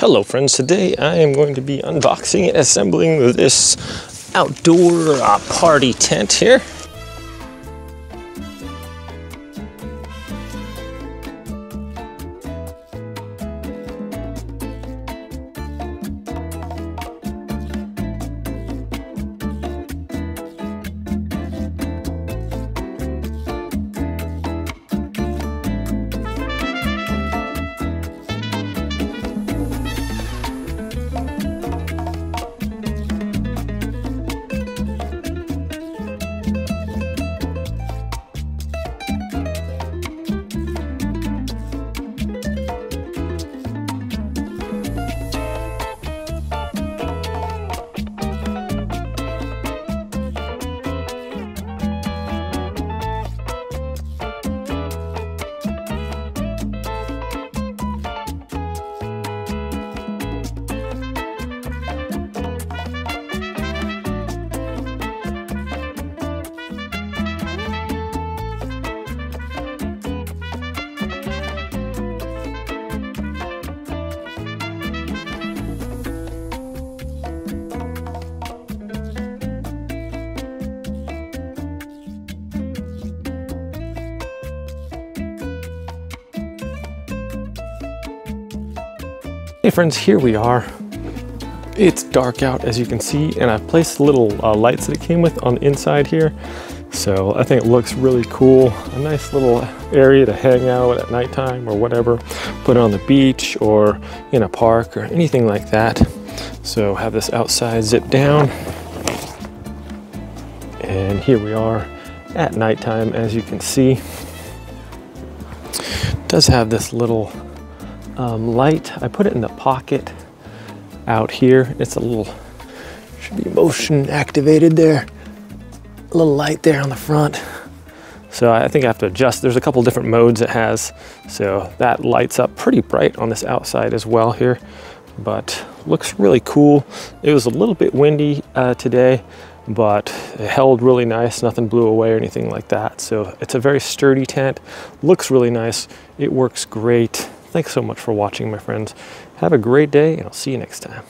Hello friends, today I am going to be unboxing and assembling this outdoor uh, party tent here. Hey friends, here we are. It's dark out as you can see and I've placed little uh, lights that it came with on the inside here. So I think it looks really cool. A nice little area to hang out at nighttime or whatever. Put it on the beach or in a park or anything like that. So have this outside zip down. And here we are at nighttime as you can see. It does have this little um, light. I put it in the pocket out here. It's a little, should be motion activated there. A little light there on the front. So I think I have to adjust. There's a couple different modes it has. So that lights up pretty bright on this outside as well here, but looks really cool. It was a little bit windy uh, today, but it held really nice. Nothing blew away or anything like that. So it's a very sturdy tent. Looks really nice. It works great. Thanks so much for watching, my friends. Have a great day, and I'll see you next time.